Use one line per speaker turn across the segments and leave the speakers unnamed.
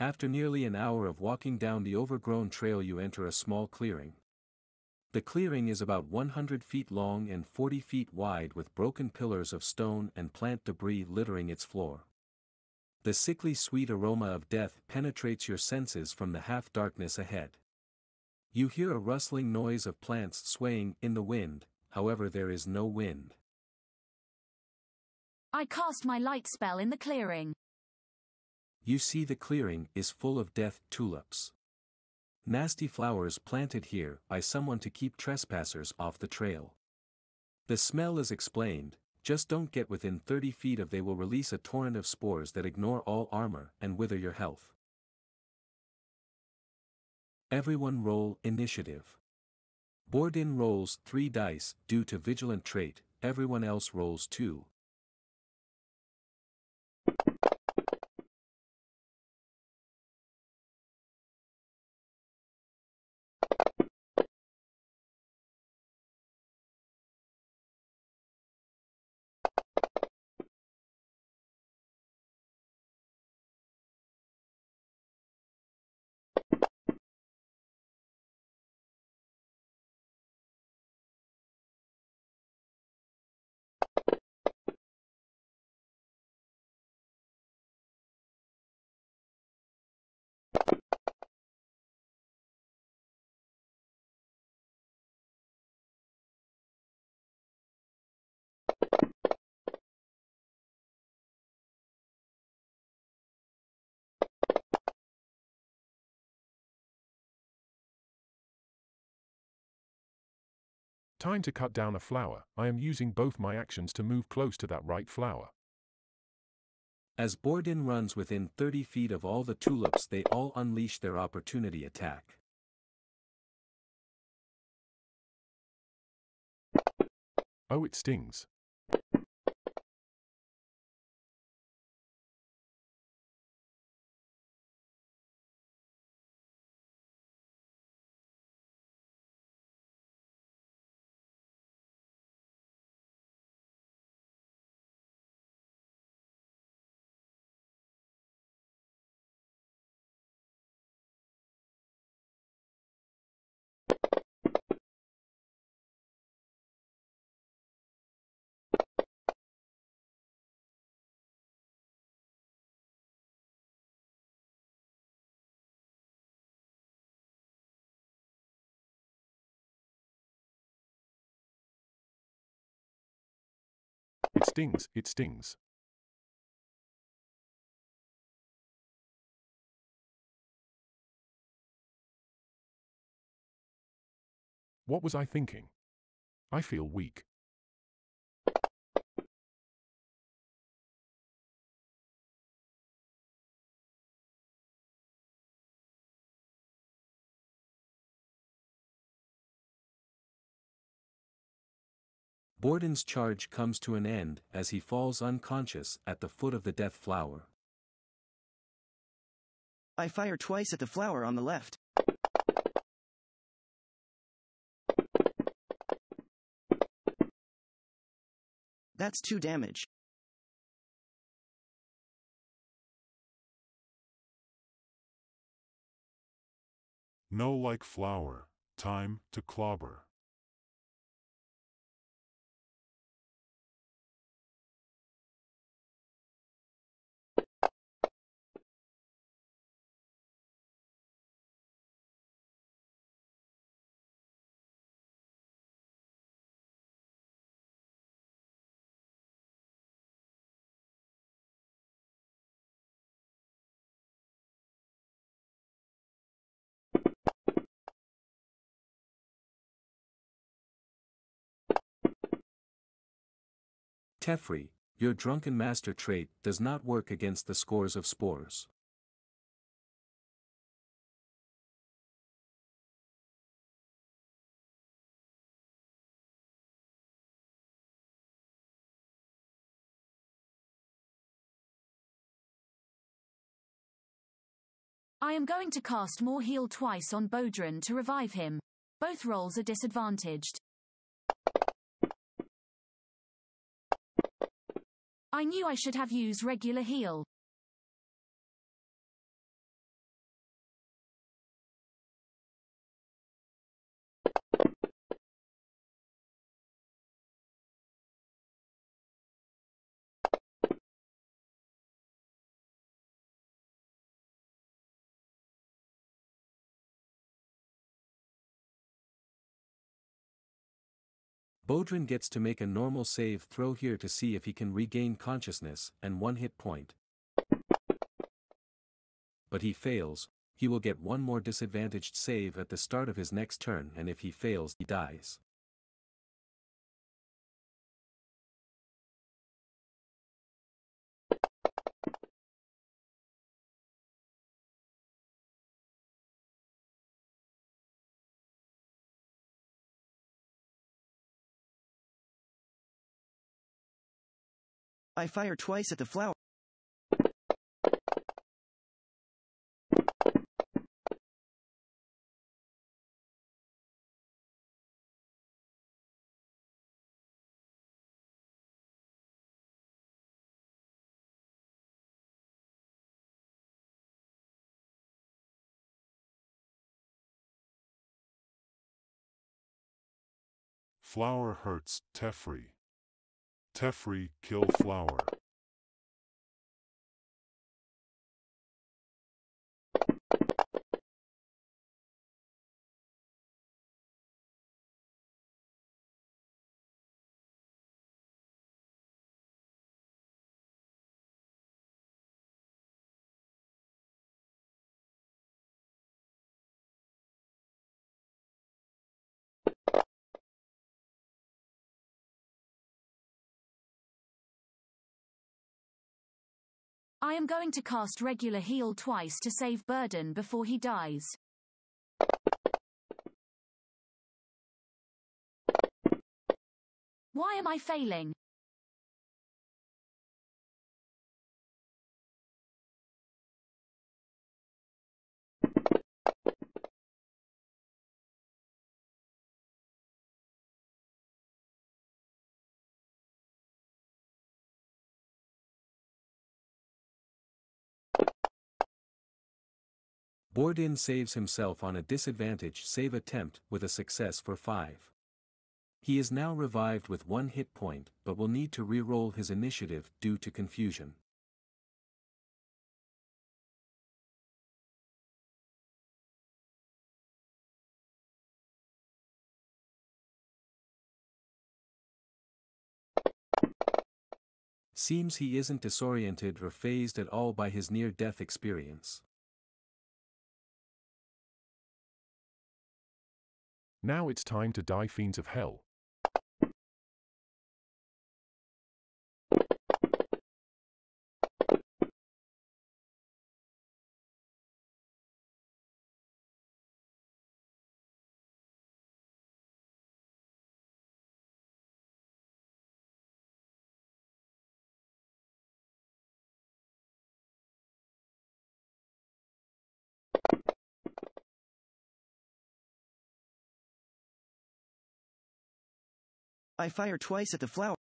After nearly an hour of walking down the overgrown trail you enter a small clearing. The clearing is about 100 feet long and 40 feet wide with broken pillars of stone and plant debris littering its floor. The sickly sweet aroma of death penetrates your senses from the half-darkness ahead. You hear a rustling noise of plants swaying in the wind, however there is no wind.
I cast my light spell in the clearing.
You see the clearing is full of death tulips. Nasty flowers planted here by someone to keep trespassers off the trail. The smell is explained, just don't get within 30 feet of they will release a torrent of spores that ignore all armor and wither your health. Everyone roll initiative. Bordin rolls 3 dice due to vigilant trait, everyone else rolls 2.
Time to cut down a flower. I am using both my actions to move close to that right flower.
As Borden runs within 30 feet of all the tulips they all unleash their opportunity attack.
Oh, it stings. It stings, it stings. What was I thinking? I feel weak.
Borden's charge comes to an end as he falls unconscious at the foot of the death flower.
I fire twice at the flower on the left. That's two damage.
No like flower, time to clobber.
Teferi, your drunken master trait does not work against the scores of spores.
I am going to cast more heal twice on Bodrin to revive him. Both rolls are disadvantaged. I knew I should have used regular heal.
Bodrin gets to make a normal save throw here to see if he can regain consciousness and one hit point. But he fails, he will get one more disadvantaged save at the start of his next turn and if he fails he dies.
I fire twice at the flower.
Flower hurts Teferi. Teferi kill flower.
I am going to cast regular heal twice to save Burden before he dies. Why am I failing?
Bordin saves himself on a disadvantage save attempt with a success for 5. He is now revived with one hit point but will need to re-roll his initiative due to confusion. Seems he isn't disoriented or phased at all by his near-death experience.
Now it's time to die fiends of hell.
I fire twice at the flower.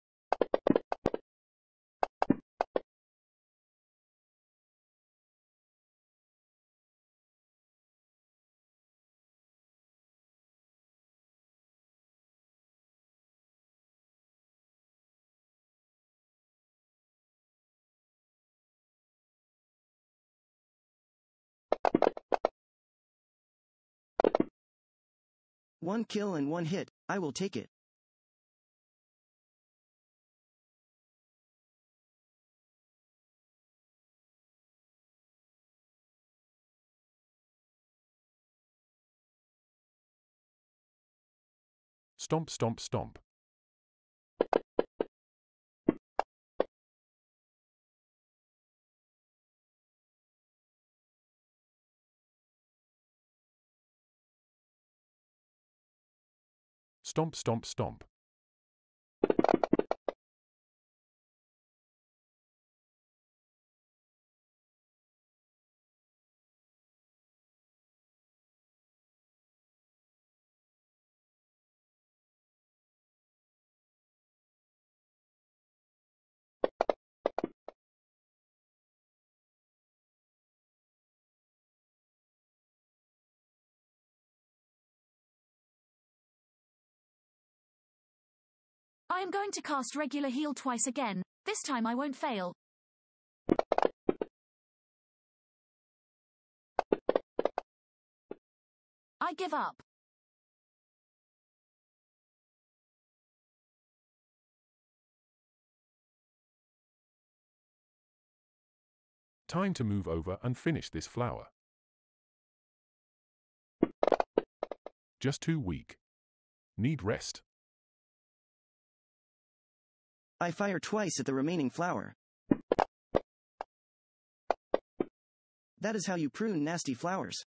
One kill and one hit, I will take it.
Stomp stomp stomp. Stomp stomp stomp.
I am going to cast regular heal twice again, this time I won't fail. I give up.
Time to move over and finish this flower. Just too weak. Need rest.
I fire twice at the remaining flower. That is how you prune nasty flowers.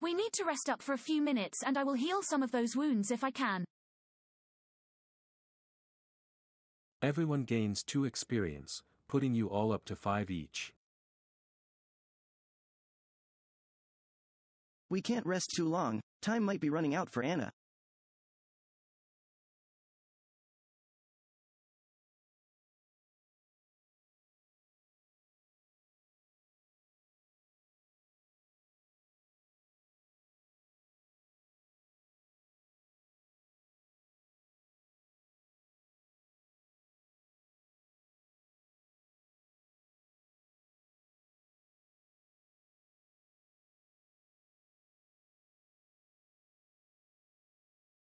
We need to rest up for a few minutes and I will heal some of those wounds if I can.
Everyone gains 2 experience, putting you all up to 5 each.
We can't rest too long, time might be running out for Anna.